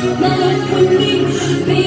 Thank me.